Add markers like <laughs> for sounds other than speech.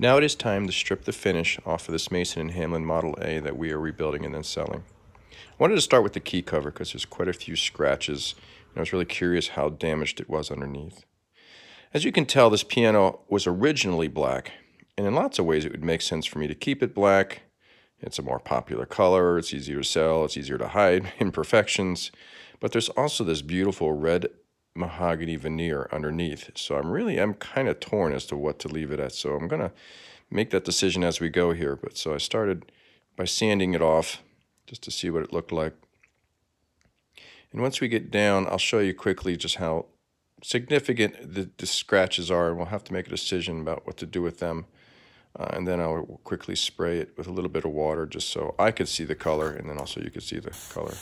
Now it is time to strip the finish off of this Mason and Hamlin Model A that we are rebuilding and then selling. I wanted to start with the key cover because there's quite a few scratches and I was really curious how damaged it was underneath. As you can tell, this piano was originally black and in lots of ways it would make sense for me to keep it black. It's a more popular color, it's easier to sell, it's easier to hide <laughs> imperfections, but there's also this beautiful red mahogany veneer underneath. So I'm really, I'm kind of torn as to what to leave it at. So I'm going to make that decision as we go here. But so I started by sanding it off just to see what it looked like. And once we get down, I'll show you quickly just how significant the, the scratches are. And we'll have to make a decision about what to do with them. Uh, and then I'll quickly spray it with a little bit of water just so I could see the color and then also you could see the color.